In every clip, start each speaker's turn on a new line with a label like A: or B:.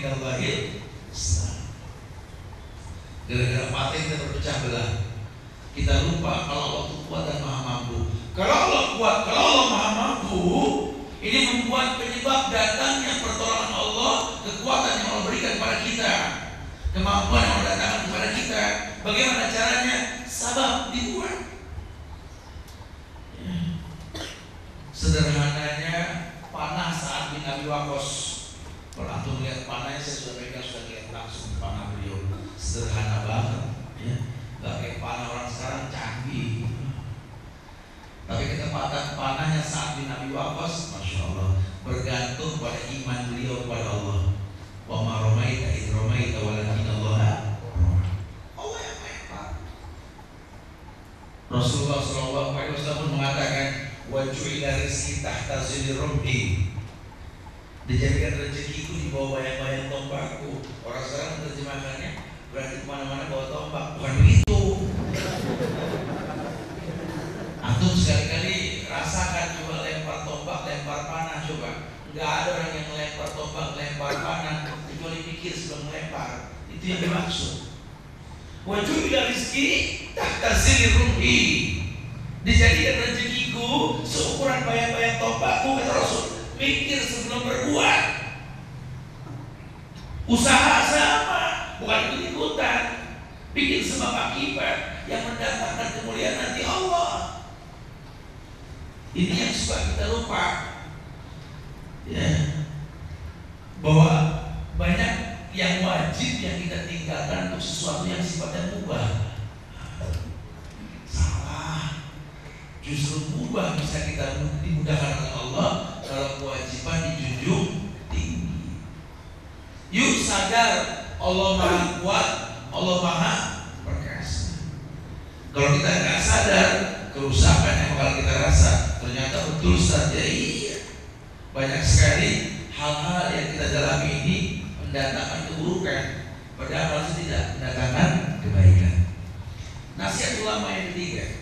A: Islam. Gara-gara partai kita terpecah belah. Kita lupa kalau Allah itu kuat dan maha mampu. Kalau Allah kuat, kalau Allah maha mampu, ini membuat penyebab datangnya pertolongan Allah, kekuatan yang Allah berikan kepada kita, kemampuan yang Allah datangkan kepada kita. Bagaimana caranya? Sabab dibuat. Sederhananya panah saat bin Abi Waqqas. Kalau antum melihat panahnya saya sudah pegang sudah lihat langsung panah beliau. Sederhana banget, ya. Gak kayak panah orang sekarang canggih. Tapi saat bin Abi masya Allah, bergantung pada iman beliau kepada Allah. Wa ma ramaita id ramaita walakin Allah Allah yang melempar. Rasulullah Shallallahu Alaihi Wasallam mengatakan wajuila rizki tahta zili rumhi dijadikan rezekiku di bawah bayang-bayang tombakku. Orang sekarang menerjemahkannya berarti ke mana-mana bawa tombak. Bukan begitu. Antum sekali-kali nggak ada orang yang lempar tombak lempar panah kecuali pikir sebelum melempar itu yang dimaksud. Wajuila rizki tahta zili rumhi. Dijadikan rezekiku seukuran bayang-bayang tombakku kata Rasul. Mikir sebelum berbuat. Usaha sama bukan ikut-ikutan bikin sebab akibat yang mendatangkan kemuliaan nanti Allah. Ini yang suka kita lupa ya bahwa banyak yang wajib yang kita tinggalkan untuk sesuatu yang sifatnya mubah salah justru mubah bisa kita dimudahkan oleh Allah kalau kewajiban dijunjung tinggi. Yuk sadar Allah maha kuat, Allah maha perkasa. Kalau kita nggak sadar kerusakan yang bakal kita rasa ternyata betul saja iya. Banyak sekali hal-hal yang kita dalami ini mendatangkan keburukan, padahal itu tidak mendatangkan kebaikan. Nasihat ulama yang ketiga,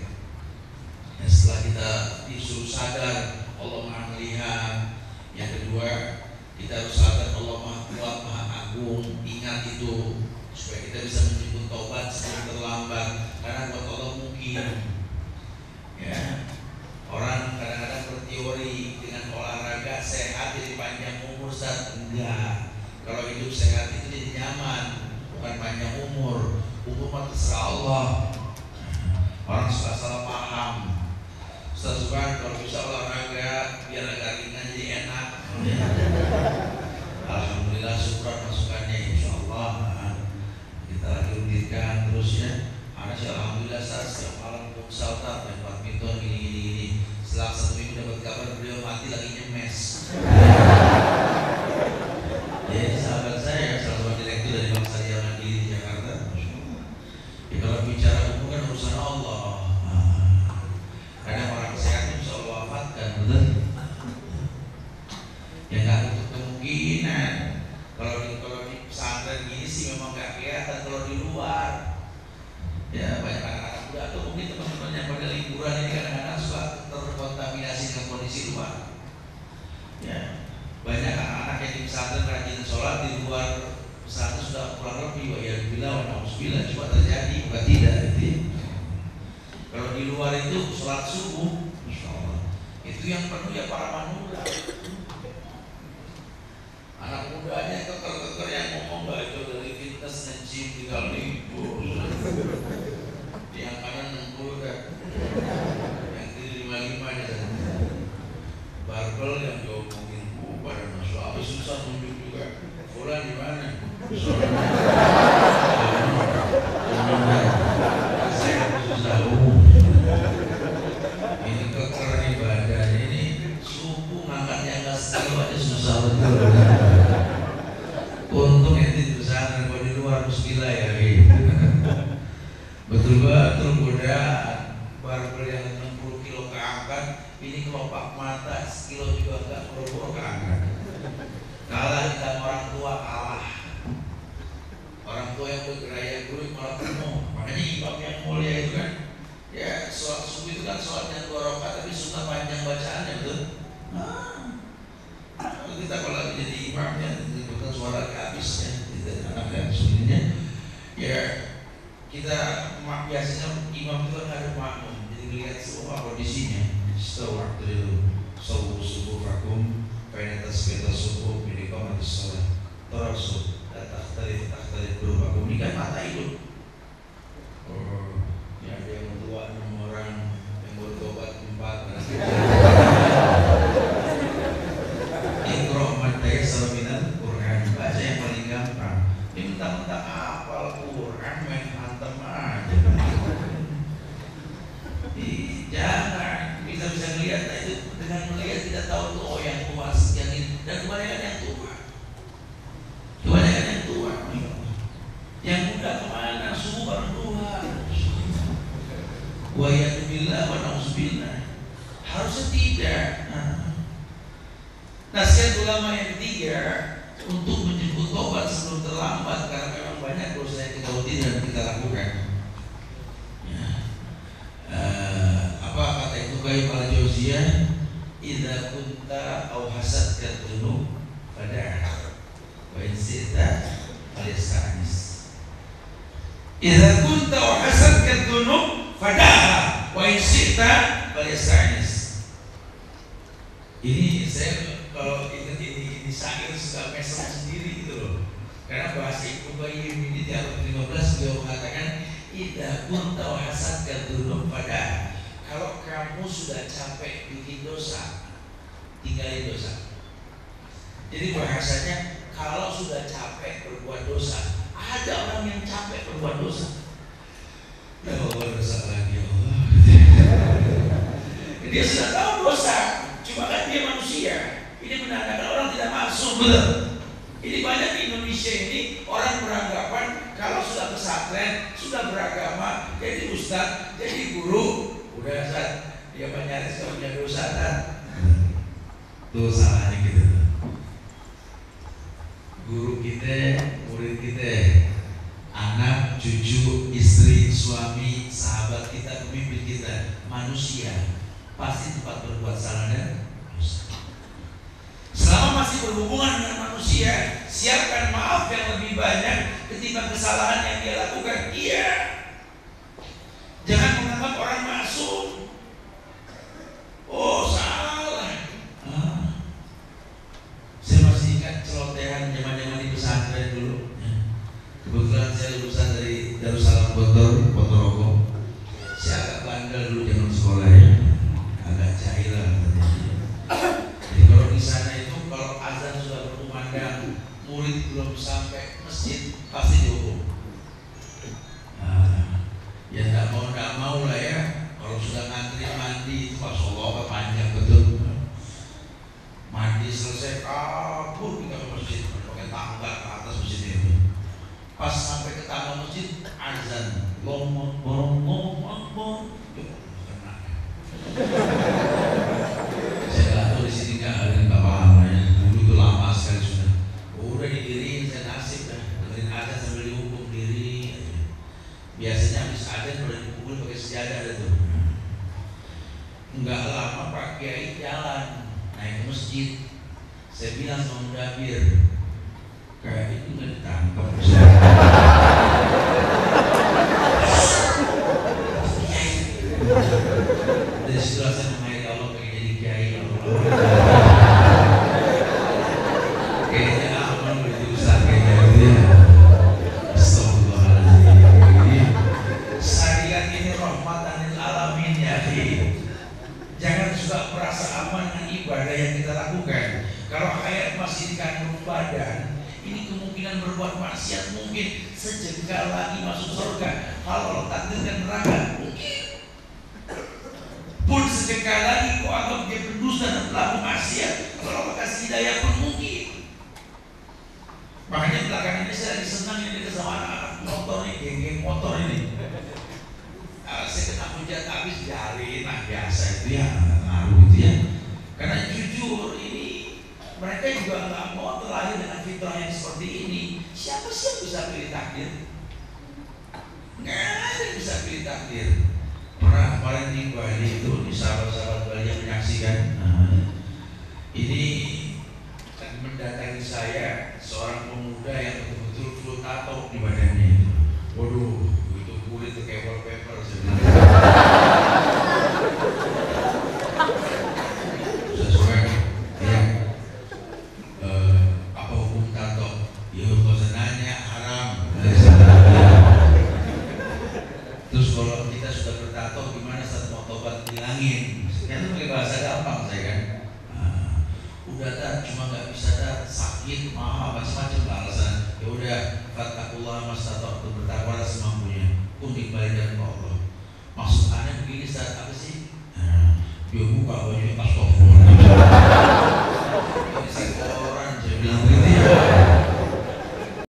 A: Ya, setelah kita disuruh sadar Allah Maha melihat. Yang kedua, kita harus sadar Allah Maha kuat, Maha agung. Ingat itu supaya kita bisa menyebut taubat sebelum terlambat. Karena buat Allah mungkin. Ya, orang kadang-kadang berteori dengan olahraga sehat jadi panjang umur saat enggak. Kalau hidup sehat itu jadi nyaman, bukan panjang umur. Umur mah terserah Allah. Orang suka salah paham. Ustaz Subhan kalau bisa olahraga biar agak ringan jadi enak. Alhamdulillah syukur masukannya insya Allah kita lagi undirkan terus ya. Karena sih Alhamdulillah saat setiap malam pun salta dan badminton gini gini gini. Setelah satu minggu dapat kabar beliau mati lagi nyemes. Jadi sahabat saya salah satu direktur dari Bank Syariah Mandiri di Jakarta. Ya kalau bicara umum kan urusan Allah. Karena orang sehat itu bisa Allah wafatkan, betul? Ya nggak untuk kemungkinan. Kalau di kalau di pesantren gini sih memang nggak kelihatan kalau di luar. Ya banyak anak-anak muda atau mungkin teman-teman yang pada liburan ini kadang-kadang suka terkontaminasi dengan kondisi luar. Ya banyak anak-anak yang di pesantren rajin sholat di luar pesantren sudah pulang lebih. Wah ya bilang, alhamdulillah cuma terjadi bukan tidak. Gitu. Kalau di luar itu sholat subuh, Masya Allah, itu yang penuh ya para manula. bukan sholatnya dua rakaat tapi suka panjang bacaannya betul? Nah, kalau kita kalau lagi jadi imam ya bukan suara habisnya tidak anak habis ya kita biasanya imam itu kan ada makmum. Jadi melihat semua kondisinya. Setelah waktu itu subuh subuh vakum kain atas kita subuh milik kau atas sholat. Terus datang dari tak dari berubah kemudian mata hidup tidak nah. Nasihat ulama yang ketiga Untuk menjemput tobat sebelum terlambat Karena memang banyak dosa yang kita rutin dan kita lakukan ya. uh, Apa kata itu kayu al jauziyah Idza kunta au hasadka dzunub pada wa in sita falyastanis Idza kunta au hasadka dzunub fadaha wa in sita falyastanis ini saya kalau ingat ini ini syair suka mesem sendiri gitu loh. Karena bahasa Ibnu Qayyim ini di abad 15 beliau mengatakan Ida kunta hasad kadunum pada kalau kamu sudah capek bikin dosa tinggalin dosa. Jadi bahasanya kalau sudah capek berbuat dosa ada orang yang capek berbuat dosa. Ya Allah dosa lagi ya Allah. Dia sudah tahu dosa cuma kan dia manusia ini menandakan orang tidak masuk betul? Ini banyak di Indonesia ini orang beranggapan kalau sudah pesantren sudah beragama jadi ustaz jadi guru. Udah saat dia menyaris kalau dosa kan tuh salahnya gitu. Guru kita murid kita anak cucu istri suami sahabat kita pemimpin kita manusia pasti tempat berbuat salah dan dosa. Masih berhubungan dengan manusia, siapkan maaf yang lebih banyak ketimbang kesalahan yang dia lakukan. Iya. Jangan menganggap orang masuk. Oh salah. Ah. Saya masih ingat celotehan zaman-zaman di pesantren dulu. Kebetulan saya lulusan dari Darussalam Bogor, Ponorogo. Saya agak bandel dulu zaman sekolah ya agak jahil lah Jadi kalau di sana itu kalau azan sudah berkumandang, murid belum sampai masjid pasti dihukum. Nah, ya tidak mau tidak mau lah ya. Kalau sudah ngantri mandi itu pas Allah panjang betul. Mandi selesai kabur kita ke masjid pakai tangga ke atas masjid itu. Pas sampai ke tangga masjid azan, lomong, borong, saya nggak tahu di sini nggak ada nggak paham ya. Dulu itu lama sekali sudah. Oh, udah didiriin saya nasib dah. Dengerin ada sambil dihukum diri. Biasanya habis ada udah dipukul pakai sejadah ada tuh. Enggak lama Pak Kiai jalan naik ke masjid. Saya bilang sama Mudabir, kayak itu nggak ditangkap. Sejengkal lagi kau anggap dia berdusta dan pelaku maksiat. Kalau kasih hidayah pun mungkin. Makanya belakangan ini saya lagi senang ini sama anak-anak motor ini geng-geng motor ini. Uh, saya kena hujat habis jari nah biasa itu ya ngaruh itu ya. Karena jujur ini mereka juga nggak mau terlahir dengan fitrah yang seperti ini. Siapa sih yang bisa pilih takdir? Nggak ada yang bisa pilih takdir di Bali itu di sahabat-sahabat Bali yang menyaksikan. Nah, ini kan mendatangi saya seorang pemuda yang betul-betul full tato di badannya itu waduh itu kulit itu kayak wallpaper sebenarnya sakit mahal macam-macam alasan. Ya udah katakullah masa waktu bertakwa semampunya pun dikembalikan ke Allah. Maksud aneh begini saat apa sih? Nah, dia buka